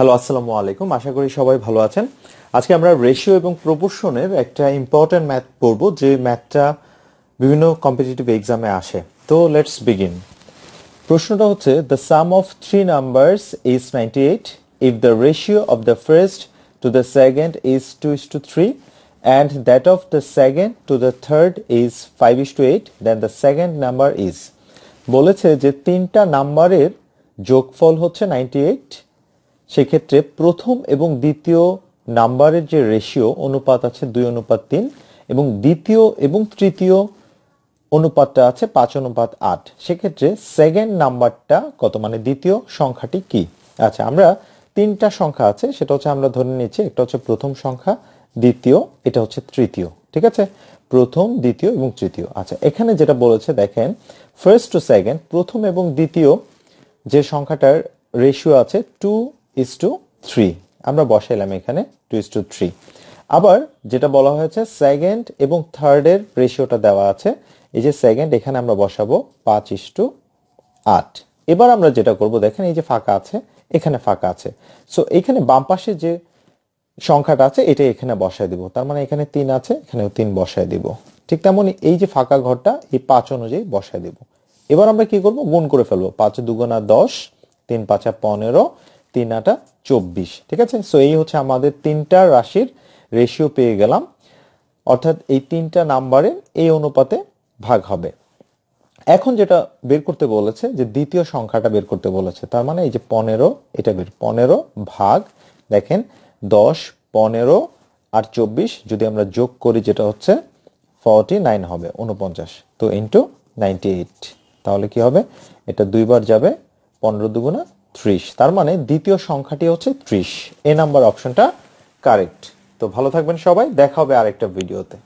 Hello, আসসালামু আলাইকুম। আশা করি সবাই ভালো আছেন। আজকে আমরা রেশিও এবং প্রপোর্শনের একটা ইম্পর্টেন্ট ম্যাথ পড়ব, যে ম্যাথটা বিভিন্ন কম্পিটিটিভ এক্সামে আসে। তো লেটস বিগিন প্রশ্নটা হচ্ছে the sum of three numbers is ninety eight if the ratio of the first to the second is two is to three and that of the second to the third is five is to eight then the second number is বলেছে যে তিনটা নাম্বারের যোগফল হচ্ছে ninety eight সেক্ষেত্রে প্রথম এবং দ্বিতীয় নাম্বারের যে রেশিও অনুপাত আছে দুই, অনুপাত তিন, এবং দ্বিতীয় এবং তৃতীয় অনুপাতটা আছে পাঁচ, অনুপাত আট। সেক্ষেত্রে সেকেন্ড নাম্বারটা কত? মানে দ্বিতীয় সংখ্যাটি কি? আচ্ছা আমরা তিনটা সংখ্যা আছে, সেটা হচ্ছে আমরা ধরে নিচ্ছি একটা হচ্ছে প্রথম সংখ্যা, দ্বিতীয়, এটা হচ্ছে তৃতীয়, ঠিক আছে? প্রথম, দ্বিতীয় এবং তৃতীয়। আচ্ছা এখানে যেটা বলেছে, দেখেন ফার্স্ট টু সেকেন্ড প্রথম এবং দ্বিতীয় যে সংখ্যাটার রেশিও আছে টু ইস টু থ্রি আমরা বসাইলাম এখানে টু ইস টু থ্রি আবার যেটা বলা হয়েছে সেকেন্ড এবং থার্ডের রেশিওটা দেওয়া আছে। এই যে সেকেন্ড এখানে আমরা বসাবো পাঁচ ইস টু আট। এবার আমরা যেটা করব, দেখেন এই যে ফাঁকা আছে, এখানে ফাঁকা আছে। সো এখানে বাম পাশে যে সংখ্যাটা আছে এটা এখানে বসায় দিব। তার মানে এখানে তিন আছে, এখানেও তিন বসায় দিব। ঠিক তেমনই এই যে ফাঁকা ঘরটা, এই পাঁচ অনুযায়ী বসায় দিব। এবার আমরা কি করব? গুণ করে ফেলব। পাঁচ দুগুণা দশ, তিন পাঁচা পনেরো তিন আটা চব্বিশ, ঠিক আছে? সো এই হচ্ছে আমাদের তিনটা রাশির রেশিও পেয়ে গেলাম। অর্থাৎ এই তিনটা নাম্বারে এই অনুপাতে ভাগ হবে। এখন যেটা বের করতে বলেছে, যে দ্বিতীয় সংখ্যাটা বের করতে বলেছে, তার মানে এই যে পনেরো, এটা বের, পনেরো ভাগ, দেখেন, দশ, পনেরো আর চব্বিশ, যদি আমরা যোগ করি যেটা হচ্ছে ফর্টি নাইন হবে উনপঞ্চাশ তো ইন্টু নাইনটি এইট তাহলে কি হবে? এটা দুইবার যাবে, পনেরো দুগুণা ত্রিশ। তার মানে দ্বিতীয় সংখ্যাটি হচ্ছে ত্রিশ। এ নাম্বার অপশনটা কারেক্ট। তো ভালো থাকবেন সবাই। দেখা হবে আরেকটা ভিডিওতে।